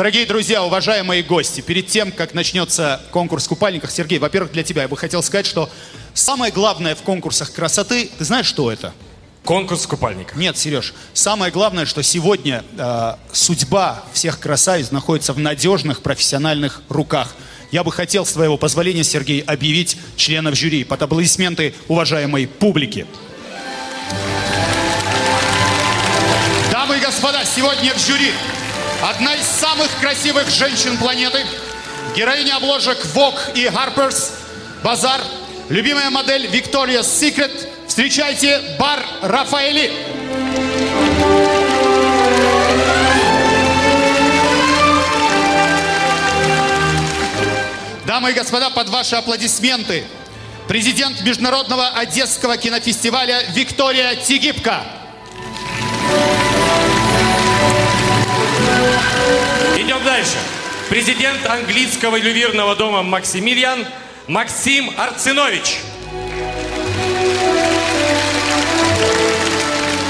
Дорогие друзья, уважаемые гости, перед тем, как начнется конкурс в купальниках, Сергей, во-первых, для тебя я бы хотел сказать, что самое главное в конкурсах красоты, ты знаешь, что это? Конкурс в купальниках. Нет, Сереж, самое главное, что сегодня э, судьба всех красавиц находится в надежных профессиональных руках. Я бы хотел, с твоего позволения, Сергей, объявить членов жюри под аплодисменты уважаемой публики. Дамы и господа, сегодня в жюри одна из самых красивых женщин планеты, героиня обложек Vogue и Harper's Bazaar, любимая модель Victoria's Secret. Встречайте Бар Рафаэли. Дамы и господа, под ваши аплодисменты президент Международного Одесского кинофестиваля Виктория Тигибко. Дальше. Президент английского ювелирного дома Максимилиан Максим Арцинович.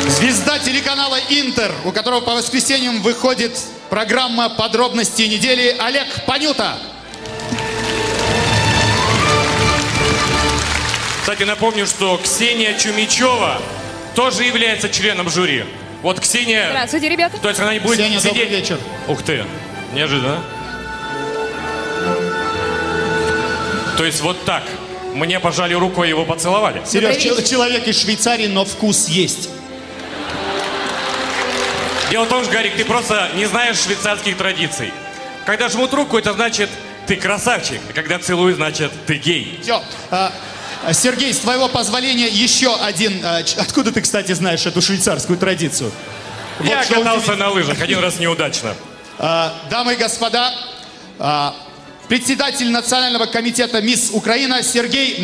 Звезда телеканала Интер, у которого по воскресеньям выходит программа «Подробности недели» Олег Панюта. Кстати, напомню, что Ксения Чумичева тоже является членом жюри. Вот Ксения... Здравствуйте, ребята. То есть она не будет Ксения, сидеть... добрый вечер. Ух ты, неожиданно. То есть вот так. Мне пожали руку и его поцеловали. Сереж, чел- человек из Швейцарии, но вкус есть. Дело в том, что, Гарик, ты просто не знаешь швейцарских традиций. Когда жмут руку, это значит, ты красавчик. А когда целуют, значит, ты гей. Все. Сергей, с твоего позволения еще один... а, ч- Откуда ты, кстати, знаешь эту швейцарскую традицию? Вот Я что катался на лыжах, один раз неудачно. А, Дамы и господа, а, председатель Национального комитета «Мисс Украина» Сергей